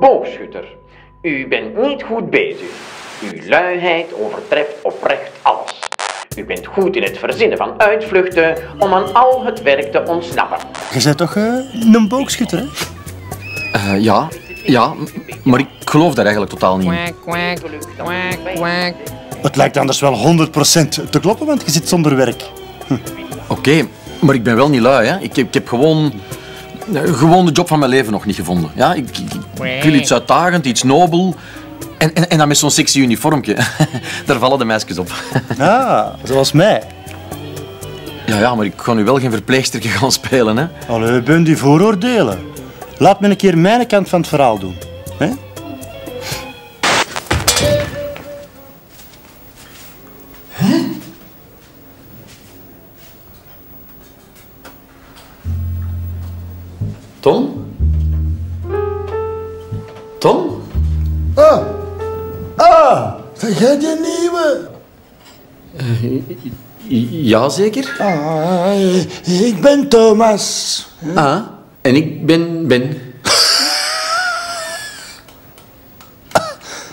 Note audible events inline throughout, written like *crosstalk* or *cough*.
Boogschutter, u bent niet goed bezig. Uw luiheid overtreft oprecht alles. U bent goed in het verzinnen van uitvluchten om aan al het werk te ontsnappen. Je bent toch eh, een boogschutter, hè? Eh, ja, ja, maar ik geloof daar eigenlijk totaal niet in. Quack, quack, quack, quack. Het lijkt anders wel 100% te kloppen, want je zit zonder werk. Oké, maar ik ben wel niet lui, hè. Ik, heb- ik heb gewoon, eh, gewoon de job van mijn leven nog niet gevonden. Ja, ik, ik, ik wil iets uitdagend, iets nobel. En, en, en dan met zo'n sexy uniformje. *laughs* daar vallen de meisjes op. *laughs* Ah, zoals mij. ja, ja, maar ik ga nu wel geen verpleegster gaan spelen, hè. Allee, ben die vooroordelen. Laat me een keer mijn kant van het verhaal doen. hè? Tom? Tom? Ah, ah, zeg jij die nieuwe? Ja, zeker. Ah, ik ben Thomas. Ah, en ik ben Ben. *laughs*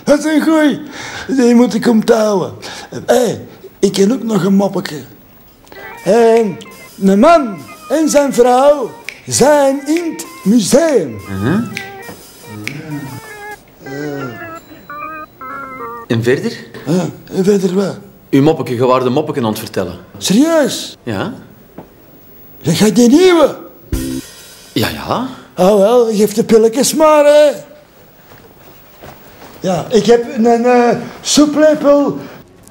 Dat is een goeie. Die moet ik onthouden. Hé, ik ken ook nog een moppetje. En een man en zijn vrouw zijn in het museum. En verder? Ah, en verder wat? Uw moppeke, je waren de aan het vertellen. Serieus? Ja? Zeg jij die nieuwe? Ja, ja. Ah wel, geef de pilletjes maar, hè. Ja, ik heb een eh soeplepel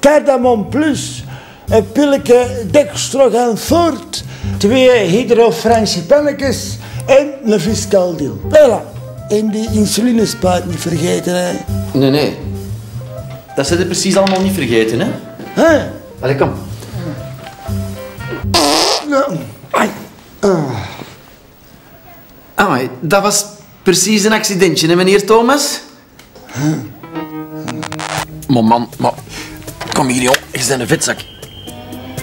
Cardamom Plus, een pilletje Dextrogan Fort, twee hydrofrancipannetjes en een Viscaldil. Voilà. En die insulinespuit niet vergeten, hè. Nee, nee. Dat zit je precies allemaal niet vergeten, hè? Hè? Allee, kom. Ai. Ah, maar dat was precies een accidentje, hè, meneer Thomas? Maar man, maar... Kom hier, joh. Je bent een vetzak.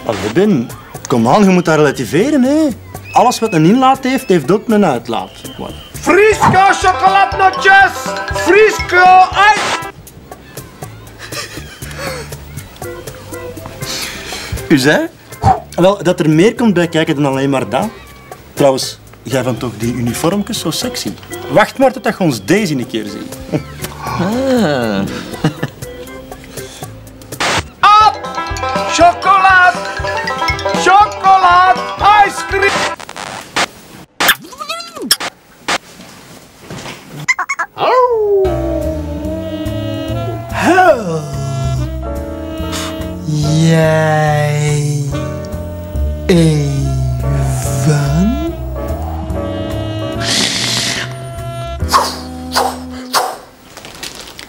Allee, Ben, kom aan, je moet dat relativeren, hè. Alles wat een inlaat heeft, heeft ook een uitlaat. Wat? Frisco chocoladnotjes! Frisco ijs! U zei? Wel, dat er meer komt bij kijken dan alleen maar dat. Trouwens, jij vond toch die uniformjes zo sexy? Wacht maar tot je ons deze een keer ziet. Chocolade!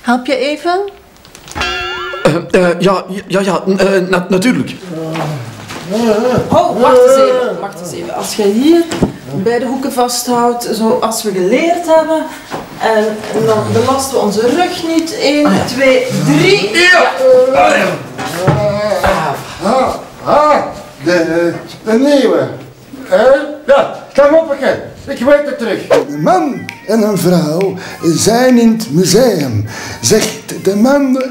Help je even? Eh, eh, ja, ja, ja, eh, na- natuurlijk. Oh, wacht eens even. Wacht eens even. Als je hier bij de hoeken vasthoudt, zoals we geleerd hebben, en dan belasten we onze rug niet. 1, 2, 3. Ah, ah, de, de nieuwe. Eh, ja, kom op, ik weet het terug. Man en een vrouw zijn in het museum. Zegt de man...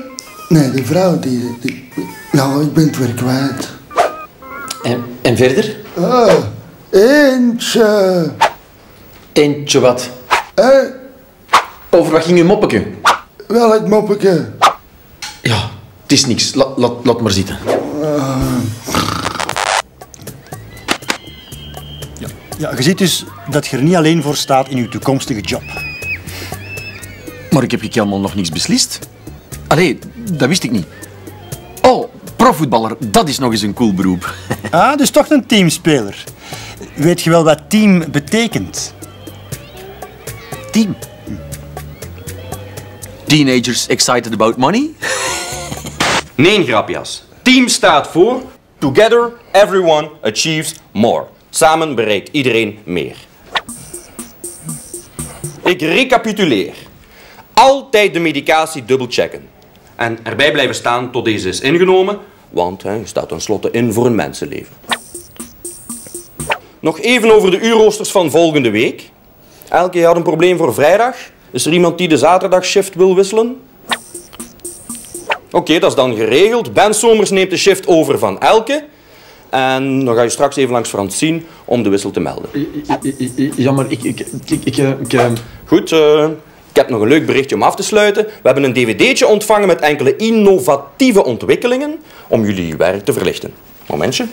Nee, de vrouw die... die nou, ik ben het weer kwijt. En, en verder? Ah, eentje. Eentje wat? Eh, Over wat ging uw moppeke? welk moppetje? Ja, het is niks. La- laat, laat maar zitten. Ja, je ziet dus dat je er niet alleen voor staat in je toekomstige job. Maar ik heb ik helemaal nog niks beslist. Allee, dat wist ik niet. Oh, profvoetballer, dat is nog eens een cool beroep. *laughs* Ah, dus toch een teamspeler. Weet je wel wat team betekent? Team. Teenagers excited about money? Nee, grapjas. Team staat voor Together everyone achieves more. Samen bereikt iedereen meer. Ik recapituleer. Altijd de medicatie dubbelchecken. En erbij blijven staan tot deze is ingenomen, want hè, je staat tenslotte in voor een mensenleven. Nog even over de uurroosters van volgende week. Elke had een probleem voor vrijdag. Is er iemand die de zaterdagshift wil wisselen? Oké, dat is dan geregeld. Ben Somers neemt de shift over van Elke. En dan ga je straks even langs Francine om de wissel te melden. Jammer, ik... ik, ik, ik, eh, ik, eh, Goed, eh, ik heb nog een leuk berichtje om af te sluiten. We hebben een dvd'tje ontvangen met enkele innovatieve ontwikkelingen om jullie werk te verlichten. Momentje.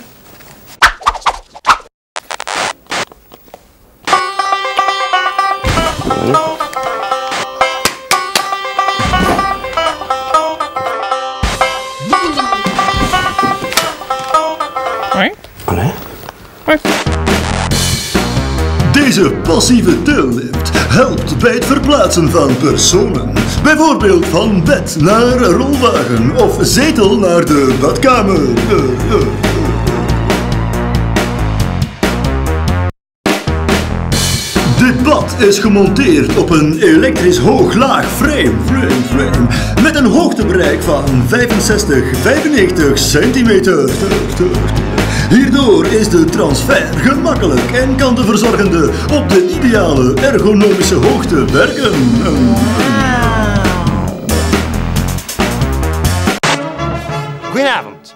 Allee. Deze passieve tillift helpt bij het verplaatsen van personen. Bijvoorbeeld van bed naar rolwagen of zetel naar de badkamer. Dit bad is gemonteerd op een elektrisch hoog-laag frame, frame, frame, met een hoogtebereik van 65, 95 centimeter. Hierdoor is de transfer gemakkelijk en kan de verzorgende op de ideale ergonomische hoogte werken. Goedenavond.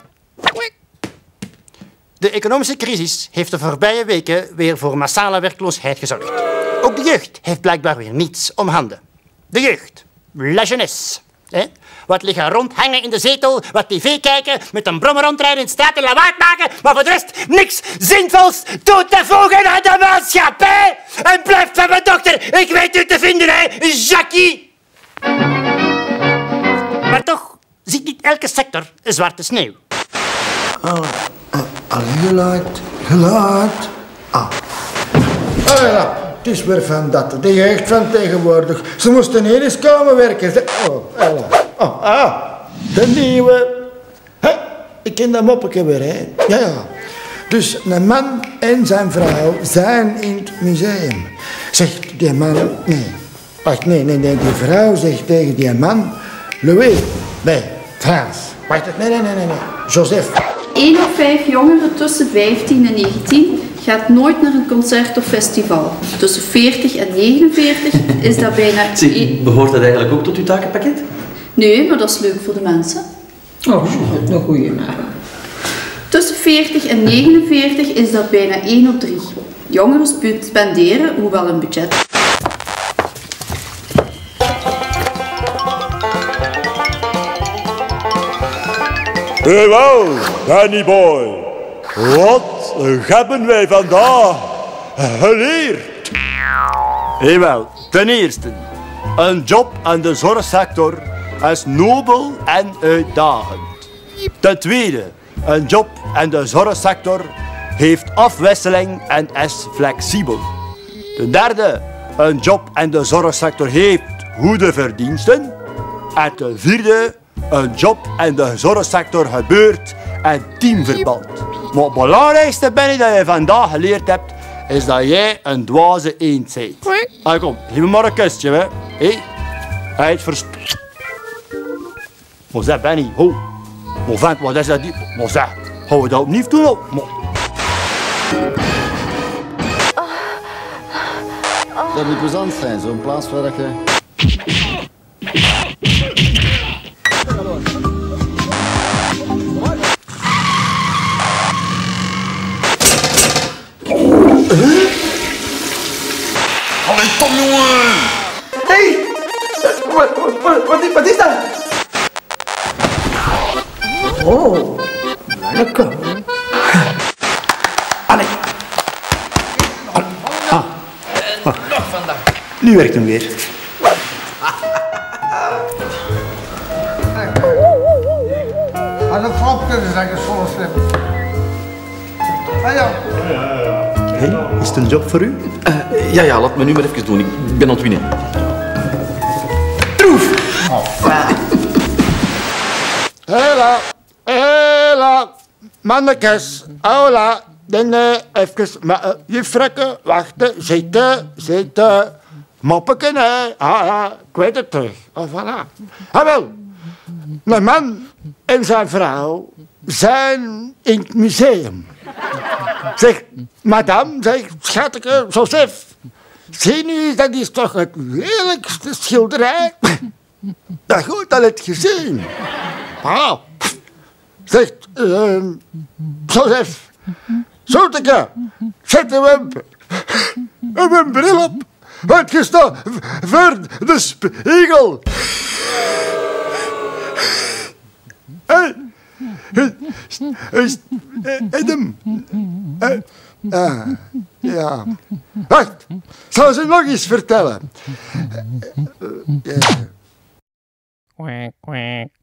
De economische crisis heeft de voorbije weken weer voor massale werkloosheid gezorgd. Ook de jeugd heeft blijkbaar weer niets om handen. De jeugd, la jeunesse. Hè? Wat liggen rondhangen in de zetel, wat tv kijken, met een brommer rondrijden in de straat en lawaai maken, maar voor de rest niks zinvols toe te voegen aan de maatschappij. En blijf van mijn dochter, ik weet u te vinden, hè, Jackie. Maar toch ziet niet elke sector zwarte sneeuw. Alleen geluid, geluid. Ah. Ja, het is weer van dat. De jeugd van tegenwoordig. Ze moesten hier eens komen werken. Oh, voilà. Oh, ah, de nieuwe. Hè? Ik ken dat moppetje weer, hè. Ja, ja. Dus een man en zijn vrouw zijn in het museum. Zegt die man... Nee. Wacht, nee, nee, nee. Die vrouw zegt tegen die man... Louis, nee, Frans. Wacht, nee, nee, nee, nee. nee. Joseph. 1 op 5 jongeren tussen 15 en 19 gaat nooit naar een concert of festival. Tussen 40 en 49 is dat bijna... één- behoort dat eigenlijk ook tot uw takenpakket? Nee, maar dat is leuk voor de mensen. Oh, een goeie maar. Tussen 40 en 49 is dat bijna 1 op 3. Jongeren spe- spenderen, hoewel een budget, Jawel, Danny boy. Wat hebben wij vandaag geleerd? Jawel, ten eerste, een job aan de zorgsector is nobel en uitdagend. Ten tweede, een job aan de zorgsector heeft afwisseling en is flexibel. Ten derde, een job in de zorgsector heeft goede verdiensten. En ten vierde, een job in de zorgsector gebeurt in teamverband. Maar het belangrijkste ben ik dat je vandaag geleerd hebt, is dat jij een dwaze eend bent. Ah, kom, geef me maar een kusje, hè. Hé, hij het verst... Maar zeg, Benny, ho. Maar vent, wat is dat? die- Maar zeg, gaan we dat opnieuw doen? op? Maar... Dat moet plezant zijn, zo'n plaats waar dat je... Allee, kom jongen! Hey! Wat, wat, wat, wat, is- wat is dat? Oh, lekker. Nu werkt hem weer. Ah, dat klopt, dat is eigenlijk zo slim. Ah ja. Hey, is het een job voor u? Eh, ja, ja, laat me nu maar even doen. Ik ben aan het winnen. Hela, hela, mannekes, hola. Nee, even, maar uh, juffrekken, wachten, zitten, zitten. Moppeken, hè. Ah, ja, ik weet het terug. Oh, voilà. Ah, wel. Mijn man en zijn vrouw zijn in het museum. Zeg, madame, zeg, schatje, Joseph. zie nu, dat is toch het lelijkste schilderij. *laughs* Dat goed, heb je gezien. Zegt, uh, Joseph, Zoeteke, zet hem hem een bril op. Staat voor de spiegel. Hé, Adam. Ah, ja. Wacht, zal ze nog eens vertellen. Quack, quack.